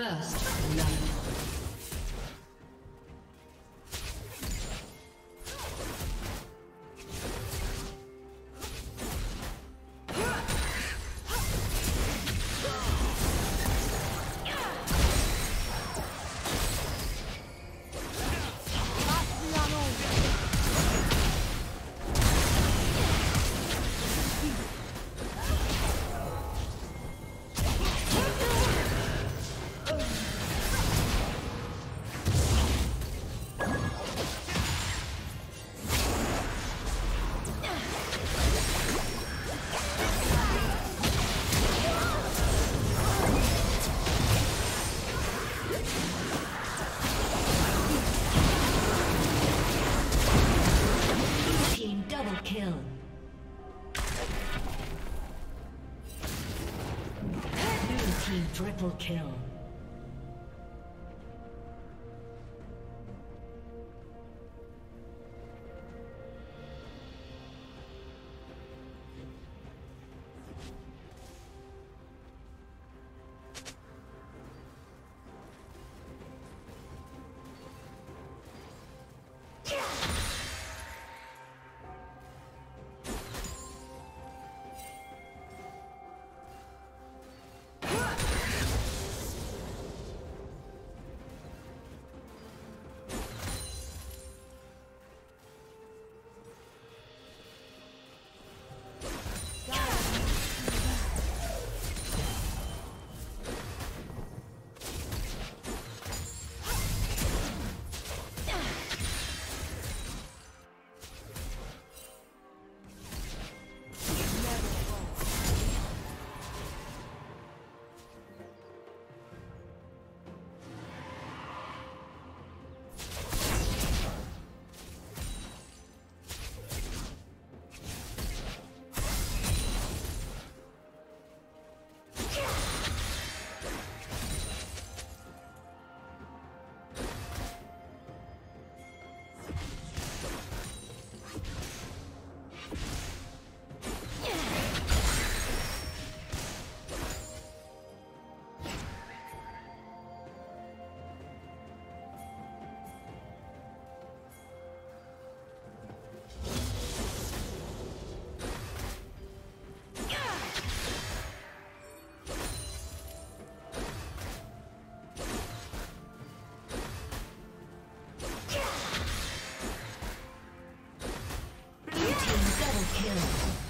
First love. Triple kill.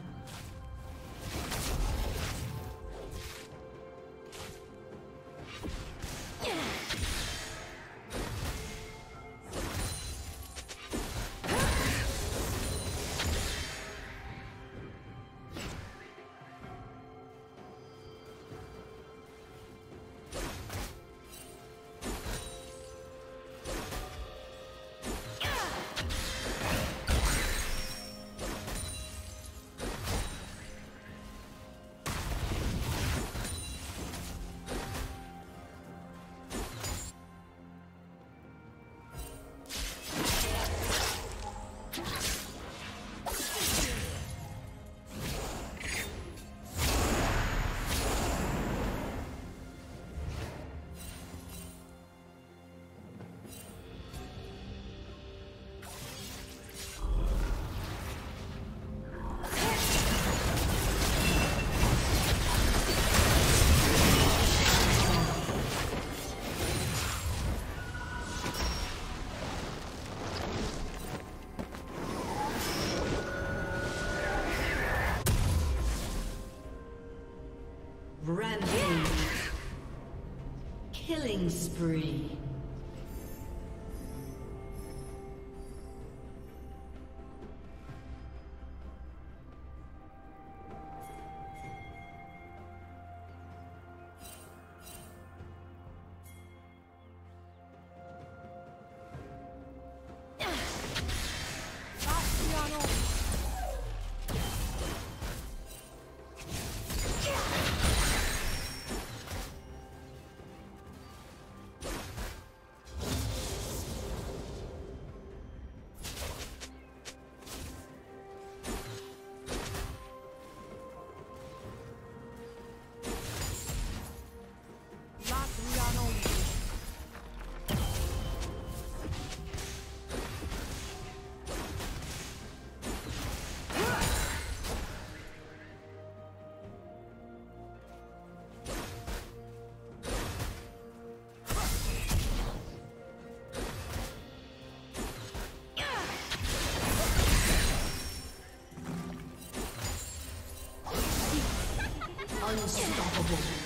Spree. Unstoppable.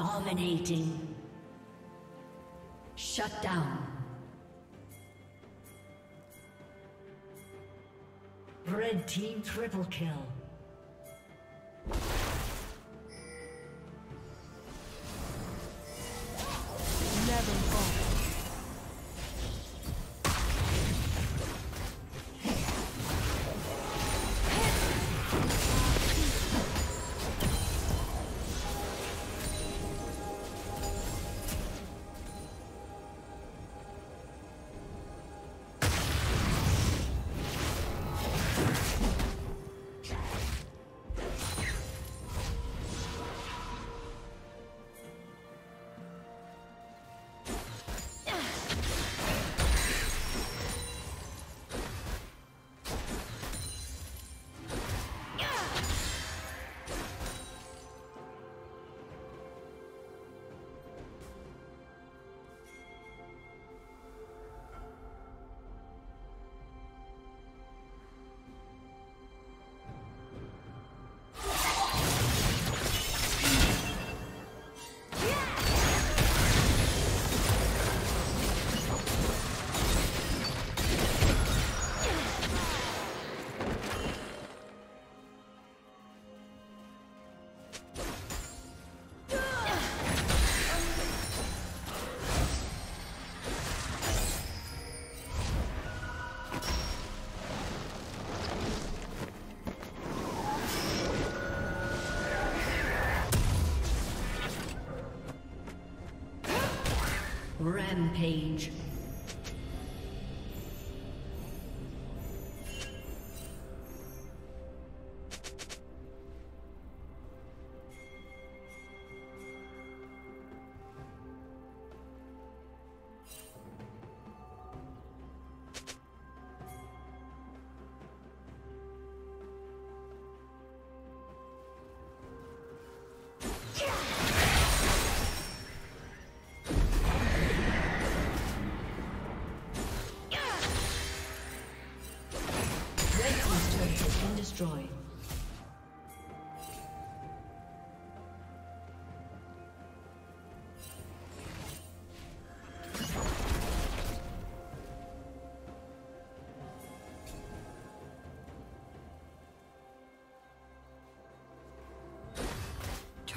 Dominating. Shut down. Red team triple kill. Rampage.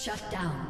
Shut down.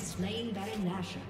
Slain Baron Nashor.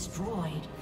Destroyed.